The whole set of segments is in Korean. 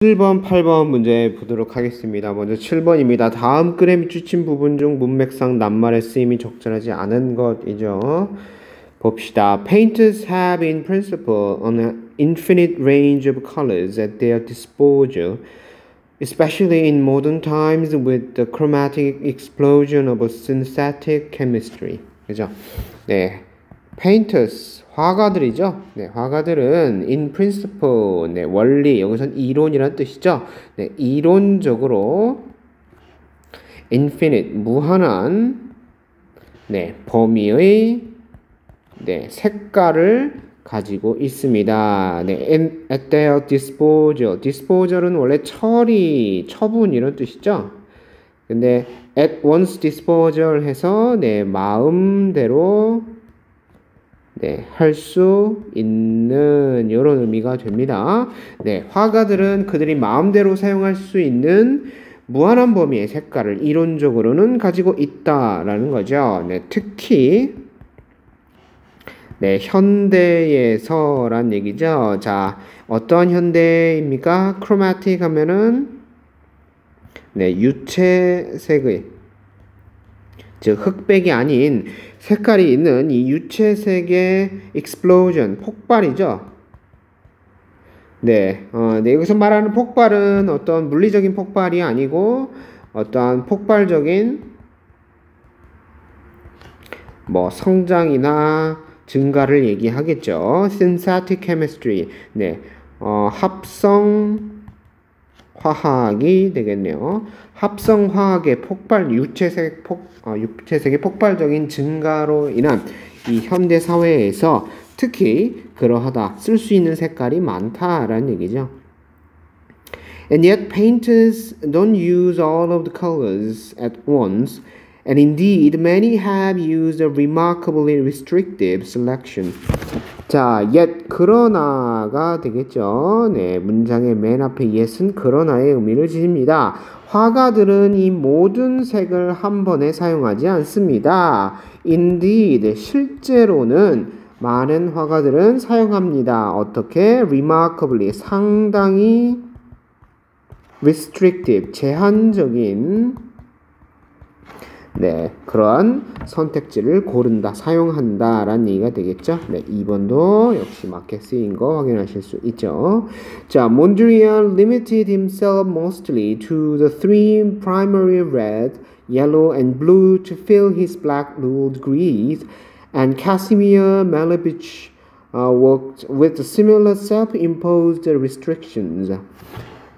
7번, 8번 문제 보도록 하겠습니다. 먼저 7번입니다. 다음 그램이 주친 부분 중 문맥상 낱말의 쓰임이 적절하지 않은 것이죠. 봅시다. Painters have in principle an infinite range of colors at their disposal, especially in modern times with the chromatic explosion of synthetic chemistry. 그죠? 네. Painters 화가들이죠. 네, 화가들은 in principle 네, 원리 여기선 이론이란 뜻이죠. 네, 이론적으로 infinite 무한한 네, 범위의 네, 색깔을 가지고 있습니다. 네, at their disposal. disposal은 원래 처리, 처분 이런 뜻이죠. 근데 at once disposal 해서 네, 마음대로 네, 할 수 있는 이런 의미가 됩니다. 네, 화가들은 그들이 마음대로 사용할 수 있는 무한한 범위의 색깔을 이론적으로는 가지고 있다라는 거죠. 네, 특히 네, 현대에서란 얘기죠. 자, 어떤 현대입니까? 크로마틱 하면은 네, 유채색의 즉 흑백이 아닌 색깔이 있는 이 유채색의 explosion 폭발이죠. 네, 어, 네, 여기서 말하는 폭발은 어떤 물리적인 폭발이 아니고 어떠한 폭발적인 뭐 성장이나 증가를 얘기하겠죠. synthetic chemistry. 네, 어, 합성 화학이 되겠네요. 합성 화학의 폭발, 유체색 폭, 어, 유체색의 폭발적인 증가로 인한 이 현대 사회에서 특히 그러하다 쓸 수 있는 색깔이 많다라는 얘기죠. And yet painters don't use all of the colors at once. And indeed, many have used a remarkably restrictive selection. 자, yet 그러나가 되겠죠. 네, 문장의 맨 앞에 yet은 그러나의 의미를 지닙니다. 화가들은 이 모든 색을 한 번에 사용하지 않습니다. Indeed, 실제로는 많은 화가들은 사용합니다. 어떻게? Remarkably, 상당히 restrictive, 제한적인 네, 그런 선택지를 고른다, 사용한다 라는 얘기가 되겠죠. 네, 2번도 역시 맞게 쓰인 거 확인하실 수 있죠. 자, Mondrian limited himself mostly to the three primary red, yellow and blue to fill his black ruled grids, and Casimir Malevich uh, worked with similar self-imposed restrictions.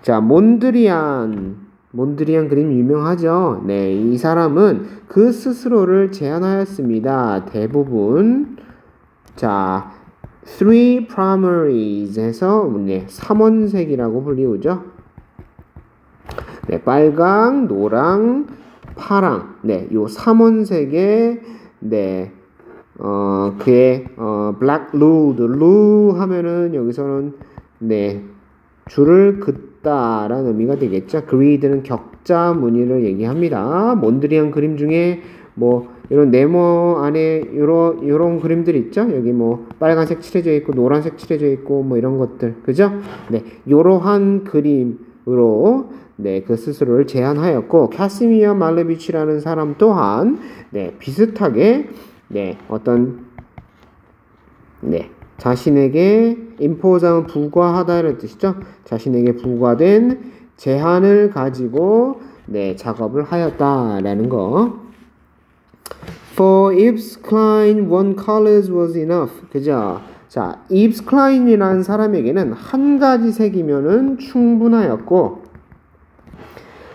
자, 몬드리안 몬드리안 그림 유명하죠. 네, 이 사람은 그 스스로를 제안하였습니다. 대부분 자, three primaries에서 네, 삼원색이라고 불리우죠. 네, 빨강, 노랑, 파랑. 네, 요 삼원색의 네, 어, 그의 어, black lude, lu 하면은 여기서는 네, 줄을 긋 있다라는 의미가 되겠죠. 그리드는 격자 무늬를 얘기합니다. 몬드리안 그림 중에 뭐 이런 네모 안에 이런 이런 그림들 있죠. 여기 뭐 빨간색 칠해져 있고 노란색 칠해져 있고 뭐 이런 것들 그죠? 네, 이러한 그림으로 네, 그 스스로를 제안하였고 카시미아 말레비치라는 사람 또한 네, 비슷하게 네, 어떤 네, 자신에게 임포장은 불과하다 이런 뜻이죠. 자신에게 불과된 제한을 가지고 네, 작업을 하였다라는 거. For Yves Klein, one colors was enough. 그죠? 자, Yves Klein이라는 사람에게는 한 가지 색이면은 충분하였고,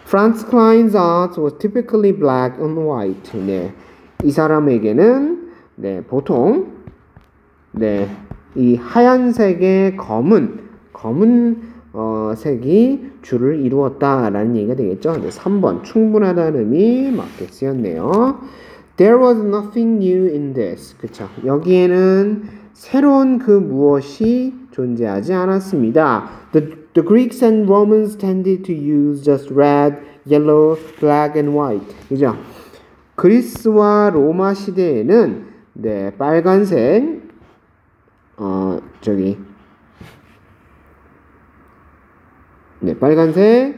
Franz Klein's art was typically black and white. 네, 이 사람에게는 네, 보통 네, 이 하얀색의 검은 검은 어, 색이 줄을 이루었다라는 얘기가 되겠죠. 네, 3번 충분하다는 의미 맞게 쓰였네요. There was nothing new in this. 그쵸. 여기에는 새로운 그 무엇이 존재하지 않았습니다. The, the Greeks and Romans tended to use just red, yellow, black and white. 그죠? 그리스와 로마 시대에는 네, 빨간색, 어, 저기 네, 빨간색,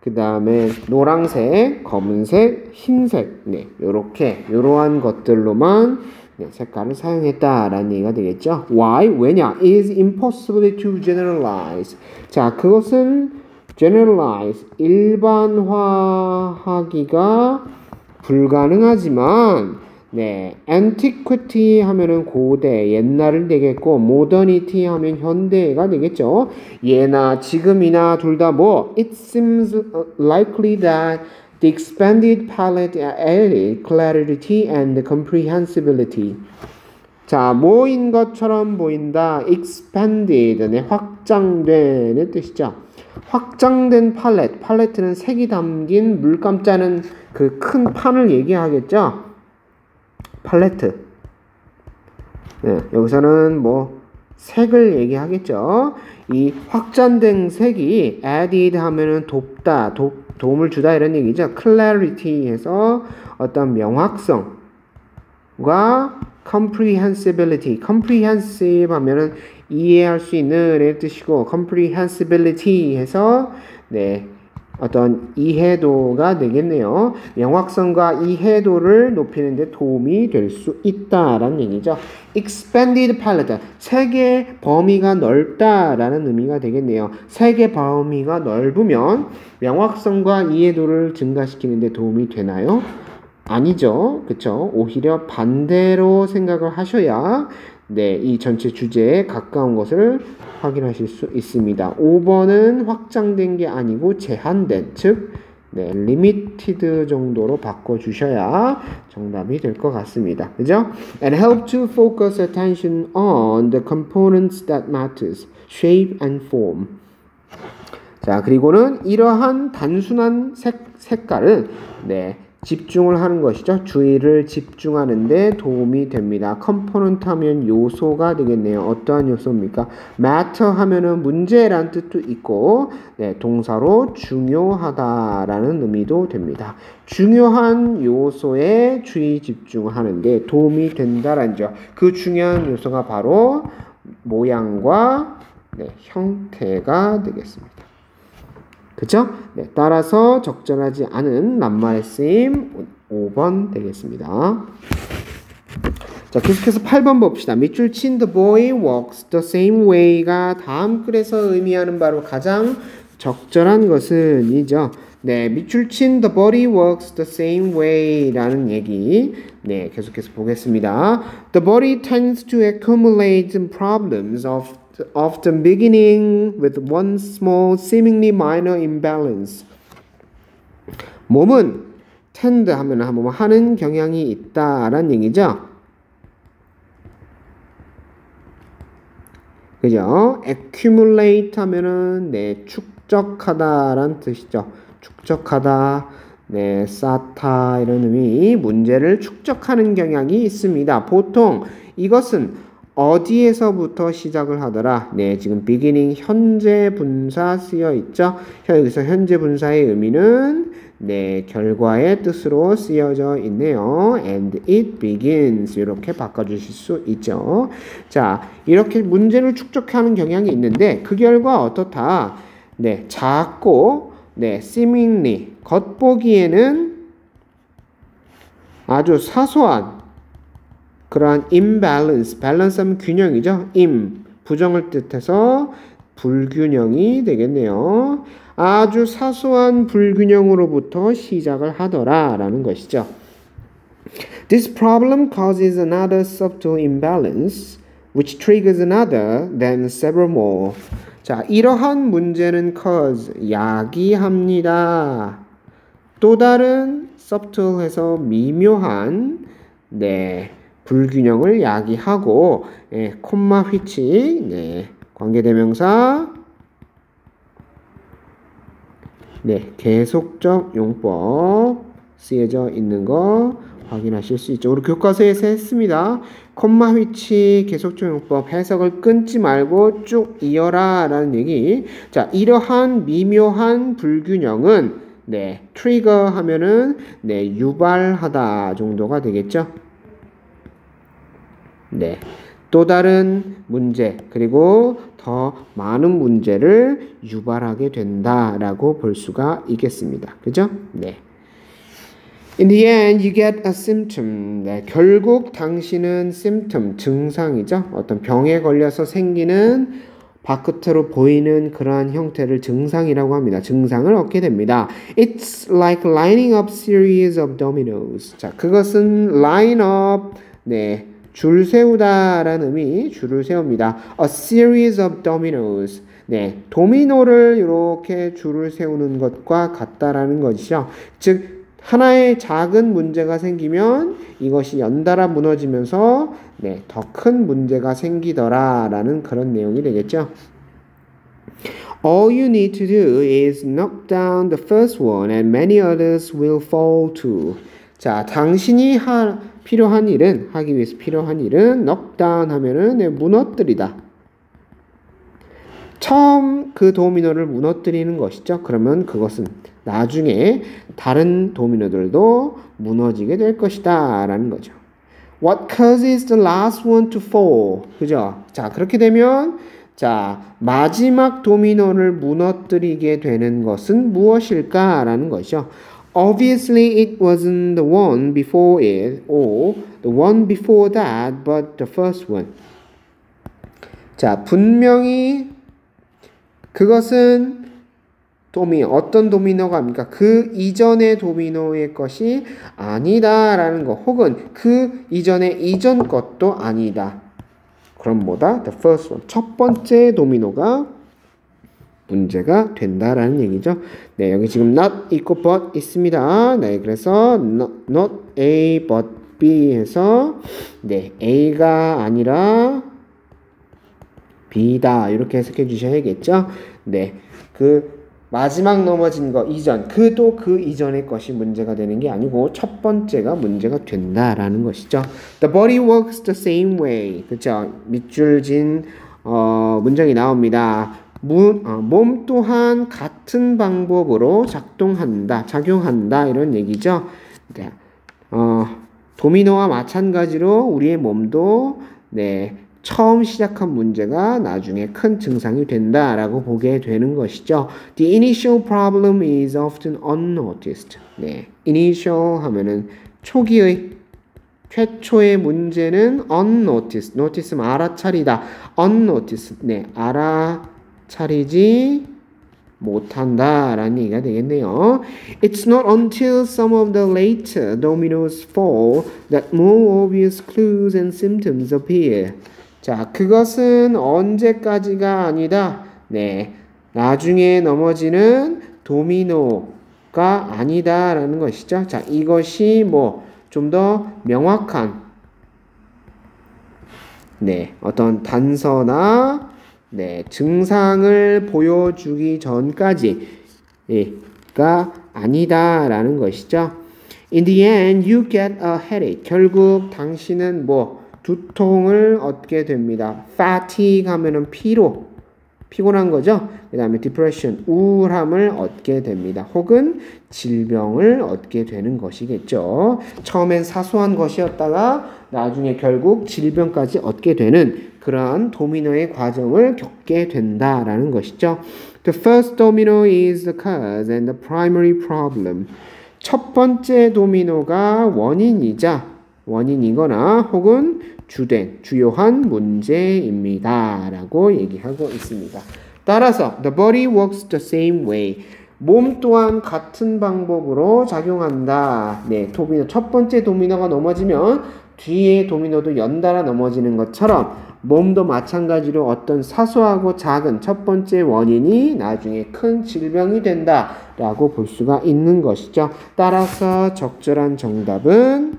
그 다음에 노랑색, 검은색, 흰색, 네, 요렇게, 요러한 것들로만 네, 색깔을 사용했다라는 얘기가 되겠죠. Why? 왜냐? Is impossible to generalize. 자, 그것은 generalize, 일반화하기가 불가능하지만 네, antiquity 하면은 고대, 옛날을 되겠고 modernity 하면 현대가 되겠죠. 예나 지금이나 둘 다 뭐 it seems likely that the expanded palette added clarity and comprehensibility. 자, 뭐인 것처럼 보인다. expanded, 네, 확장된의 뜻이죠. 확장된 팔레트, 팔레트는 색이 담긴 물감자는 그 큰 판을 얘기하겠죠. 팔레트. 네, 여기서는 뭐 색을 얘기하겠죠. 이 확장된 색이 added 하면은 돕다, 도, 도움을 주다 이런 얘기죠. clarity에서 어떤 명확성과 comprehensibility, comprehensive 하면은 이해할 수 있는 이런 뜻이고 comprehensibility 해서 네 어떤 이해도가 되겠네요. 명확성과 이해도를 높이는 데 도움이 될 수 있다라는 얘기죠. expanded palette, 세계 범위가 넓다라는 의미가 되겠네요. 세계 범위가 넓으면 명확성과 이해도를 증가시키는 데 도움이 되나요? 아니죠. 그쵸? 오히려 반대로 생각을 하셔야 네, 이 전체 주제에 가까운 것을 확인하실 수 있습니다. 5번은 확장된 게 아니고 제한된, 즉 네, limited 정도로 바꿔 주셔야 정답이 될 것 같습니다. 그죠? And help to focus attention on the components that matters, shape and form. 자, 그리고는 이러한 단순한 색, 색깔은 네, 집중을 하는 것이죠. 주의를 집중하는 데 도움이 됩니다. component 하면 요소가 되겠네요. 어떠한 요소입니까? matter 하면은 문제란 뜻도 있고, 네, 동사로 중요하다라는 의미도 됩니다. 중요한 요소에 주의 집중하는 게 도움이 된다라는 점. 그 중요한 요소가 바로 모양과 네, 형태가 되겠습니다. 그죠? 네, 따라서 적절하지 않은 낱말의 쓰임 5번 되겠습니다. 자, 계속해서 8번 봅시다. 밑줄 친 the boy walks the same way가 다음 글에서 의미하는 바로 가장 적절한 것은 이죠. 네, 밑줄 친 the body works the same way라는 얘기. 네, 계속해서 보겠습니다. The body tends to accumulate problems of often beginning with one small, seemingly minor imbalance. 몸은 tend 하면 한번 하는 경향이 있다라는 얘기죠. 그죠? accumulate 하면은 네, 축적하다라는 뜻이죠. 축적하다, 네, 쌓다 이런 의미, 문제를 축적하는 경향이 있습니다. 보통 이것은 어디에서부터 시작을 하더라? 네, 지금 beginning 현재 분사 쓰여 있죠. 여기서 현재 분사의 의미는 네, 결과의 뜻으로 쓰여져 있네요. And it begins 이렇게 바꿔주실 수 있죠. 자, 이렇게 문제를 축적하는 경향이 있는데 그 결과 어떻다? 네, 작고 네, seemingly 겉보기에는 아주 사소한 그러한 imbalance, balance 하면 균형이죠. im, 부정을 뜻해서 불균형이 되겠네요. 아주 사소한 불균형으로부터 시작을 하더라라는 것이죠. This problem causes another subtle imbalance which triggers another, then several more. 자, 이러한 문제는 cause, 야기합니다. 또 다른 subtle해서 미묘한, 네, 불균형을 야기하고 예, 콤마 휘치 네, 관계대명사 네, 계속적 용법 쓰여져 있는 거 확인하실 수 있죠. 우리 교과서에서 했습니다. 콤마 휘치 계속적 용법 해석을 끊지 말고 쭉 이어라 라는 얘기. 자, 이러한 미묘한 불균형은 네, 트리거 하면은 네, 유발하다 정도가 되겠죠. 네. 또 다른 문제, 그리고 더 많은 문제를 유발하게 된다라고 볼 수가 있겠습니다. 그죠? 네. In the end, you get a symptom. 네, 결국 당신은 symptom, 증상이죠. 어떤 병에 걸려서 생기는 바깥으로 보이는 그러한 형태를 증상이라고 합니다. 증상을 얻게 됩니다. It's like lining up series of dominoes. 자, 그것은 line up, 네, 줄 세우다라는 의미, 줄을 세웁니다. A series of dominoes. 네, 도미노를 이렇게 줄을 세우는 것과 같다라는 것이죠. 즉, 하나의 작은 문제가 생기면 이것이 연달아 무너지면서 네, 더 큰 문제가 생기더라라는 그런 내용이 되겠죠. All you need to do is knock down the first one and many others will fall too. 자, 당신이 하, 필요한 일은 하기 위해서 필요한 일은 down 하면은 네, 무너뜨리다. 처음 그 도미노를 무너뜨리는 것이죠. 그러면 그것은 나중에 다른 도미노들도 무너지게 될 것이다 라는 거죠. What causes the last one to fall? 그죠? 자, 그렇게 되면 자, 마지막 도미노를 무너뜨리게 되는 것은 무엇일까? 라는 것이죠. Obviously it wasn't the one before it or the one before that but the first one. 자, 분명히 그것은 도미 어떤 도미노가 아닙니까? 그 이전의 도미노의 것이 아니다라는 것 혹은 그 이전의 이전 것도 아니다. 그럼 뭐다? The first one. 첫 번째 도미노가 문제가 된다라는 얘기죠. 네, 여기 지금 not 있고 but 있습니다. 네, 그래서 not, not A but B 해서 네, A가 아니라 B다 이렇게 해석해 주셔야겠죠. 네, 그 마지막 넘어진 거 이전 그도 그 이전의 것이 문제가 되는 게 아니고 첫 번째가 문제가 된다라는 것이죠. The body works the same way. 그렇죠? 밑줄 진 어, 문장이 나옵니다. 문, 어, 몸 또한 같은 방법으로 작동한다, 작용한다 이런 얘기죠. 네. 어, 도미노와 마찬가지로 우리의 몸도 네, 처음 시작한 문제가 나중에 큰 증상이 된다라고 보게 되는 것이죠. The initial problem is often unnoticed. 네, initial 하면은 초기의 최초의 문제는 unnoticed. notice는 알아차리다. unnoticed. 네, 알아 차리지 못한다 라는 얘기가 되겠네요. It's not until some of the later dominoes fall that more obvious clues and symptoms appear. 자, 그것은 언제까지가 아니다. 네. 나중에 넘어지는 도미노가 아니다 라는 것이죠. 자, 이것이 뭐 좀 더 명확한 네, 어떤 단서나 네, 증상을 보여주기 전까지가 아니다라는 것이죠. In the end, you get a headache. 결국 당신은 뭐 두통을 얻게 됩니다. fatigue 하면은 피로, 피곤한 거죠. 그 다음에 depression, 우울함을 얻게 됩니다. 혹은 질병을 얻게 되는 것이겠죠. 처음엔 사소한 것이었다가 나중에 결국 질병까지 얻게 되는 그러한 도미노의 과정을 겪게 된다라는 것이죠. The first domino is the cause and the primary problem. 첫 번째 도미노가 원인이자 원인이거나 혹은 주된 주요한 문제입니다. 라고 얘기하고 있습니다. 따라서 the body works the same way. 몸 또한 같은 방법으로 작용한다. 네, 도미노 첫 번째 도미노가 넘어지면 뒤에 도미노도 연달아 넘어지는 것처럼 몸도 마찬가지로 어떤 사소하고 작은 첫 번째 원인이 나중에 큰 질병이 된다라고 볼 수가 있는 것이죠. 따라서 적절한 정답은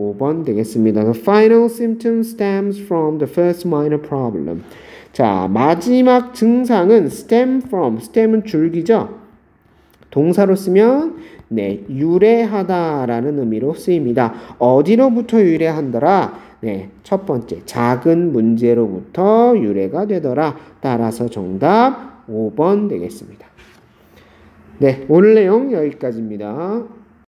5번 되겠습니다. The final symptom stems from the first minor problem. 자, 마지막 증상은 stem from, stem은 줄기죠. 동사로 쓰면 네, 유래하다라는 의미로 쓰입니다. 어디로부터 유래한더라? 네, 첫 번째 작은 문제로부터 유래가 되더라. 따라서 정답 5번 되겠습니다. 네, 오늘 내용 여기까지입니다.